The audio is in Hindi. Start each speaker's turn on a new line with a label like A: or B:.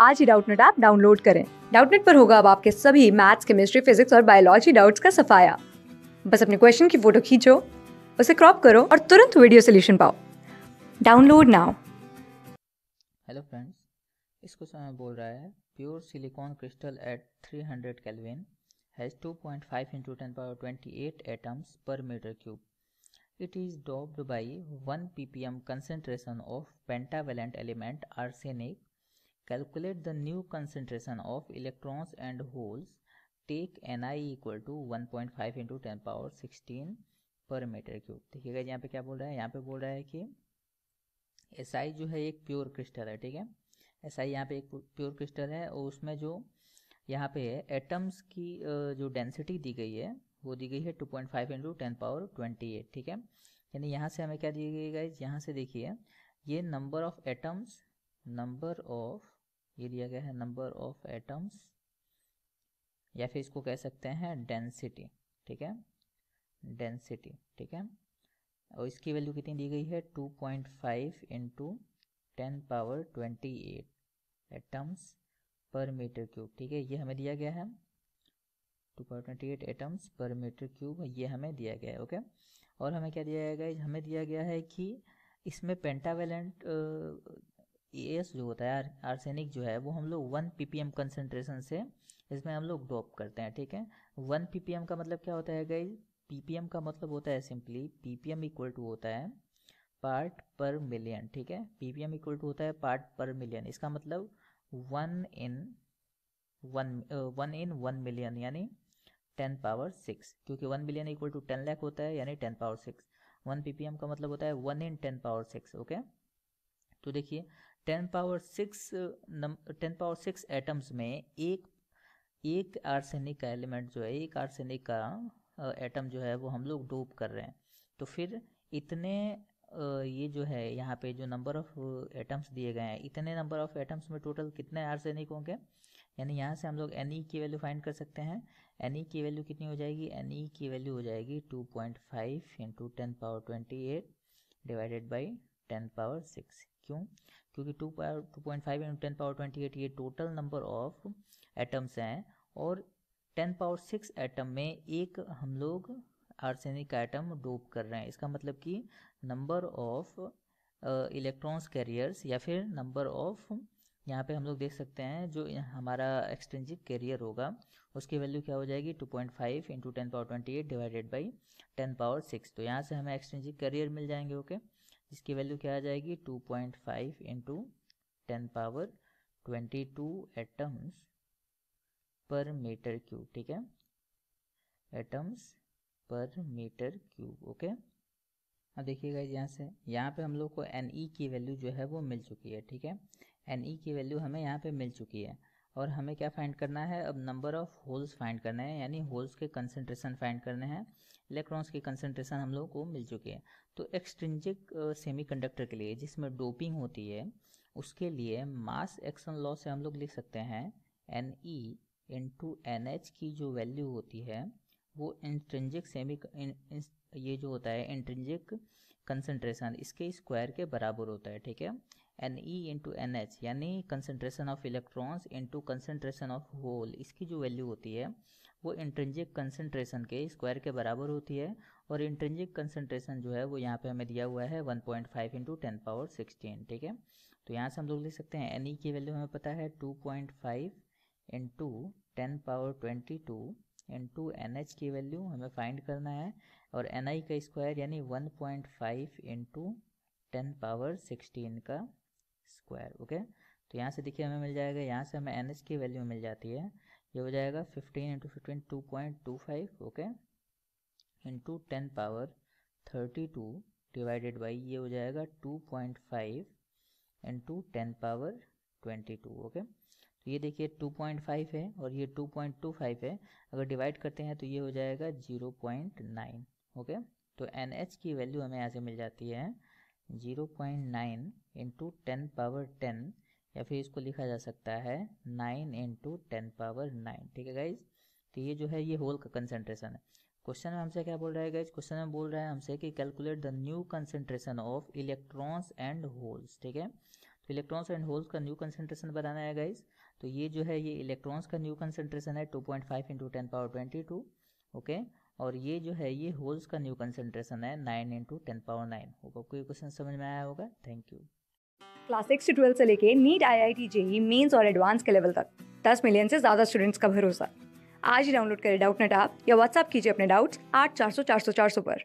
A: आज ही डाउटनेट ऐप डाउनलोड करें। डाउटनेट पर होगा अब आपके सभी मैथ्स, केमिस्ट्री, फिजिक्स और बायोलॉजी डाउट्स का सफाया। बस अपने क्वेश्चन की फ़ोटो खींचो, उसे क्रॉप करो और तुरंत वीडियो सोल्यूशन पाओ। Download now.
B: हेलो फ्रेंड्स, इस क्वेश्चन में बोल रहा है, pure silicon crystal at 300 kelvin has 2.5 into 10 power 28 atoms per meter cube. It is doped by 1 ppm concentration of pentavalent element arsenic calculate the new concentration of electrons and holes. Take ni equal to 1.5 into 10 power 16 per metre cube देखिएगा यहाँ पे क्या बोल रहा है? यहाँ पे बोल रहा है कि एस आई जो है एक प्योर क्रिस्टल है, ठीक है? एस आई यहाँ पे एक प्योर क्रिस्टल है और उसमें जो यहाँ पे एटम्स की जो डेंसिटी दी गई है, वो दी गई है 2.5 point five into ten power twenty eight ठीक है? यानी यहाँ से हमें क्या दी गई है यहाँ से देखिए, ये number of atoms number of ये दिया गया है नंबर ऑफ़ एटम्स या फिर इसको कह सकते हैं डेंसिटी ठीक है? डेंसिटी ठीक है? और इसकी वैल्यू कितनी दी गई है? 2.5 point five into ten power twenty eight atoms per metre cube ठीक है? ये हमें दिया गया है। Two power twenty eight atoms per metre cube ये हमें दिया गया है, ओके? और हमें क्या दिया गया हमें दिया गया है कि इसमें पेंटावेलेंट एस जो होता है आर्सेनिक जो है, वो हम लोग वन पीपीएम कंसनट्रेशन से इसमें हम लोग डॉप करते हैं, ठीक है? वन पीपीएम का मतलब क्या होता है गाइज़ पीपीएम का मतलब होता है सिंपली पीपीएम इक्वल टू होता है पार्ट पर मिलियन ठीक है? पीपीएम इक्वल टू होता है पार्ट पर मिलियन इसका मतलब one in one one in one million यानी टेन पावर सिक्स क्योंकि one million equal to ten lakh होता है, यानी ten power six one PPM का मतलब होता है one in ten power six okay तो देखिए ten power six ten power six atoms में एक एक आर्सेनिक का एलिमेंट जो है, एक आर्सेनिक का एटम जो है, वो हम लोग डोप कर रहे हैं। तो फिर इतने ये जो है, यहाँ पे जो नंबर ऑफ़ एटम्स दिए गए हैं, इतने नंबर ऑफ़ एटम्स में टोटल कितने आर्सेनिक होंगे? यानी यहाँ से हम लोग एन ई की वैल्यू फाइंड कर सकते हैं। एन ई की वैल्यू कितनी हो जाएगी? एन ई की वैल्यू हो जाएगी two point five into ten power twenty eight divided by ten power six क्यों? क्योंकि two power two point five into ten power twenty eight ये टोटल नंबर ऑफ़ एटम्स हैं और टेन पावर सिक्स एटम में एक हम लोग आर्सेनिक एटम डोप कर रहे हैं। इसका मतलब कि नंबर ऑफ़ इलेक्ट्रॉन्स कैरियर्स या फिर नंबर ऑफ़ यहाँ पे हम लोग देख सकते हैं जो हमारा एक्सटेंजिक कैरियर होगा, उसकी वैल्यू क्या हो जाएगी? 2.5 point five into ten power twenty eight divided by ten power six तो यहाँ से हमें एक्सटेंजिक कैरियर मिल जाएँगे ओके जिसकी वैल्यू क्या आ जाएगी? 2.5 point five into ten power twenty two atoms per metre cube ठीक है? Atoms per metre cube okay अब देखिएगा यहाँ से, यहाँ पे हम लोग को एन ई की वैल्यू जो है वो मिल चुकी है, ठीक है? एन ई की वैल्यू हमें यहाँ पे मिल चुकी है। और हमें क्या फाइंड करना है? अब नंबर ऑफ़ होल्स फाइंड करना है, यानी होल्स के कंसनट्रेशन फाइंड करने हैं। इलेक्ट्रॉन्स के कंसनट्रेशन हम लोग को मिल चुकी है। तो एक्सट्रिंजिक सेमीकंडक्टर के लिए, जिसमें डोपिंग होती है, उसके लिए मास एक्शन लॉ से हम लोग लिख सकते हैं N E into N H की जो वैल्यू होती है, वो इंट्रेंजिक सेमी ये जो होता है इंट्रेंजिक कंसनट्रेशन इसके स्क्वायर के बराबर होता है, ठीक है? N E into N H यानी concentration of electrons into concentration of hole इसकी जो वैल्यू होती है, वो इंट्रेंजिक कंसनट्रेशन के स्क्वायर के बराबर होती है और इंट्रेंजिक कंसनट्रेशन जो है, वो यहाँ पे हमें दिया हुआ है 1.5 point five into ten power sixteen ठीक है? तो यहाँ से हम लोग लिख सकते हैं एन ई की वैल्यू हमें पता है 2.5 point five into ten power twenty two into N H की वैल्यू हमें फाइंड करना है और एन आई का स्क्वायर यानी one point five into ten power sixteen का स्क्वायर ओके तो यहाँ से देखिए हमें मिल जाएगा, यहाँ से हमें एन एच की वैल्यू मिल जाती है। ये हो जाएगा fifteen into fifteen two point two five okay into ten power thirty two divided by ये हो जाएगा two point five into ten power twenty two okay तो ये देखिए 2.5 है और ये 2.25 है। अगर डिवाइड करते हैं तो ये हो जाएगा 0.9 ओके तो एन एच की वैल्यू हमें यहाँ से मिल जाती है 0.9 point nine into ten power ten या फिर इसको लिखा जा सकता है nine into ten power nine ठीक है गाइज़ तो ये जो है, ये होल का कंसेंट्रेशन है। क्वेश्चन में हमसे क्या बोल रहा है गाइज़ क्वेश्चन में बोल रहा है हमसे कि calculate the new concentration of electrons and holes ठीक है? तो इलेक्ट्रॉन्स एंड होल्स का न्यू कंसेंट्रेशन बताना है गाइज़ तो ये जो है, ये इलेक्ट्रॉन्स का न्यू कंसेंट्रेशन है 2.5 point five into ten power twenty two okay और ये जो है, ये होल्स का न्यू कंसेंट्रेशन है, nine into ten power nine होगा। कोई क्वेश्चन समझ में आया होगा? थैंक यू
A: क्लास सिक्स से ट्वेल्थ से लेके NEET I I T JEE mains और एडवांस के लेवल तक। दस मिलियन से ज़्यादा स्टूडेंट्स का भरोसा। आज ही डाउनलोड करें डाउट नेट आप या व्हाट्सअप कीजिए अपने डाउट्स आठ चार सौ चार सौ चार सौ पर।